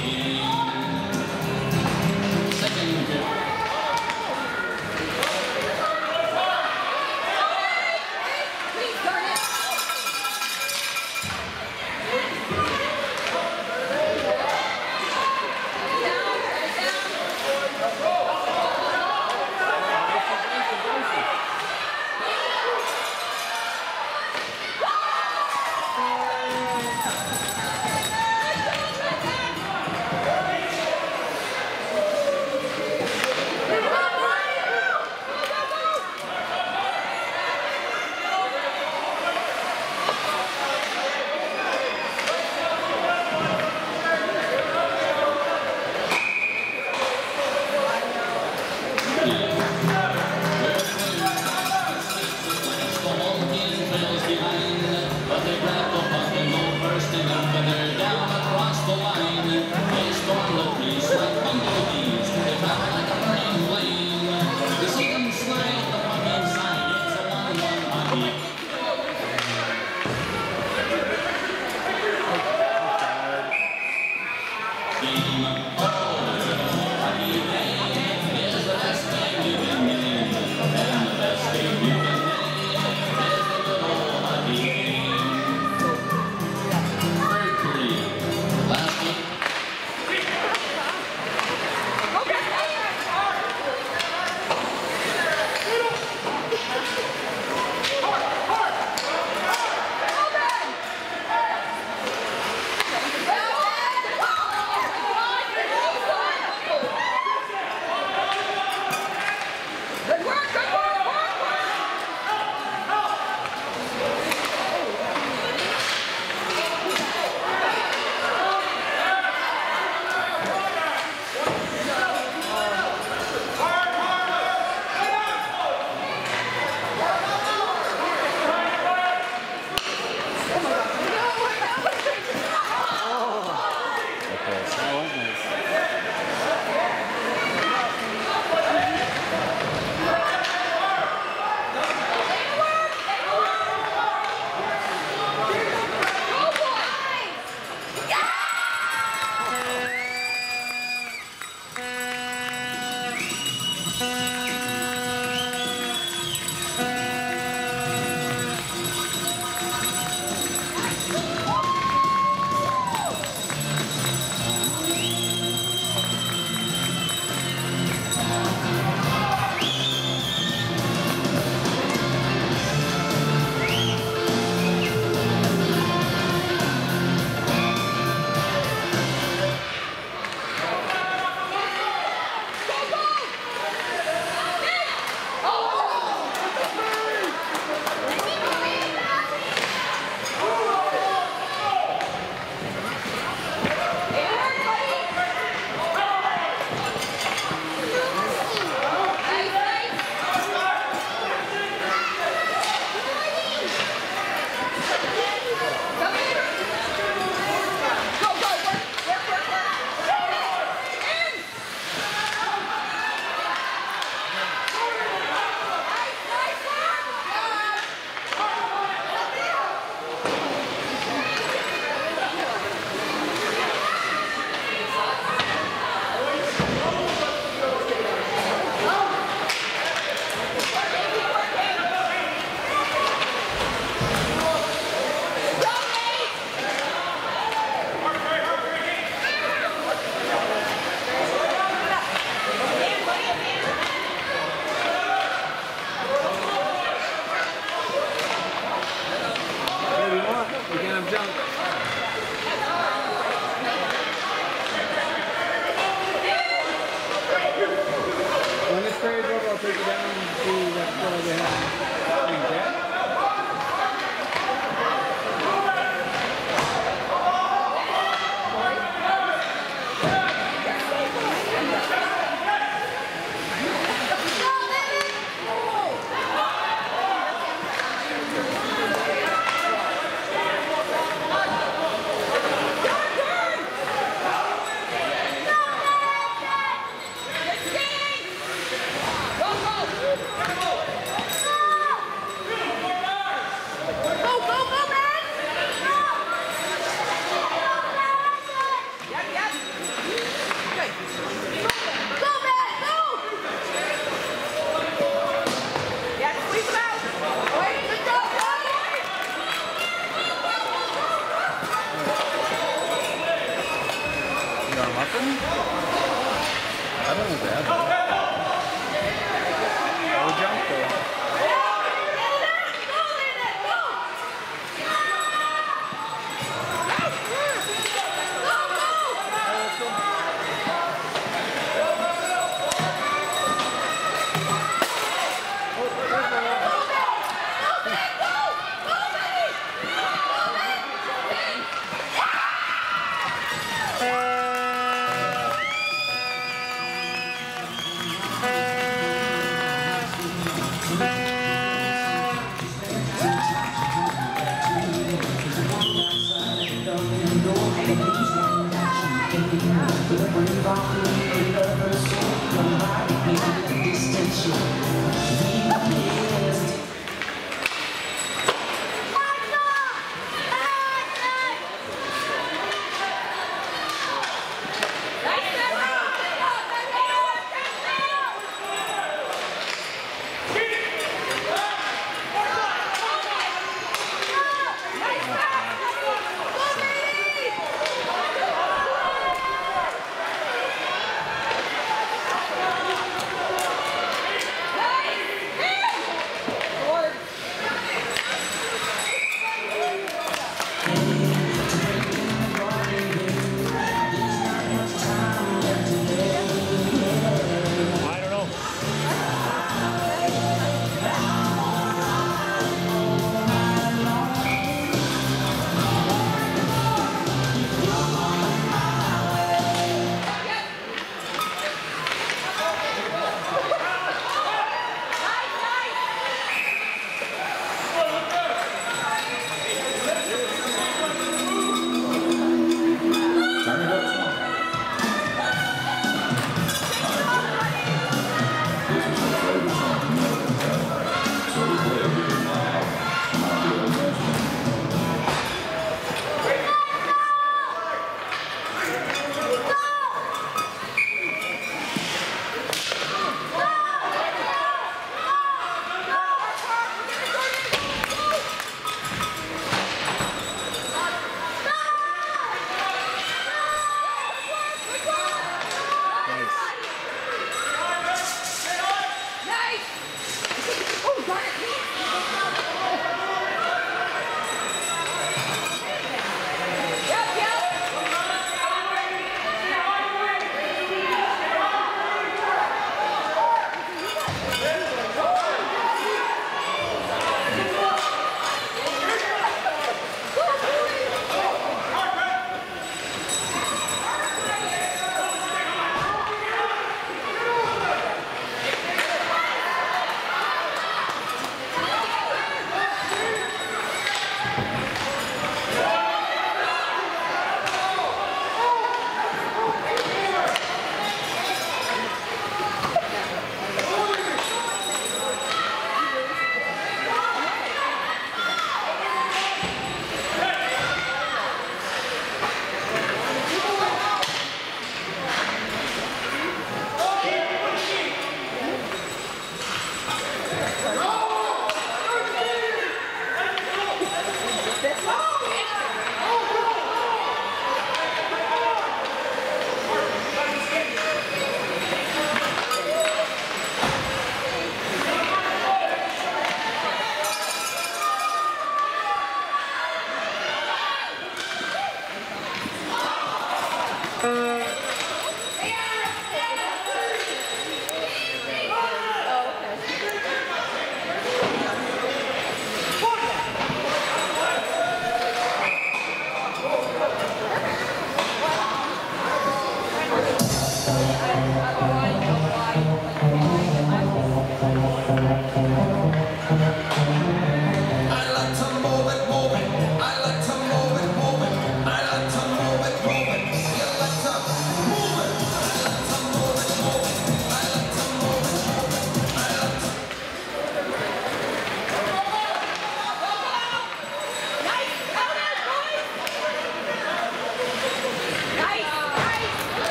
second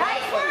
Nice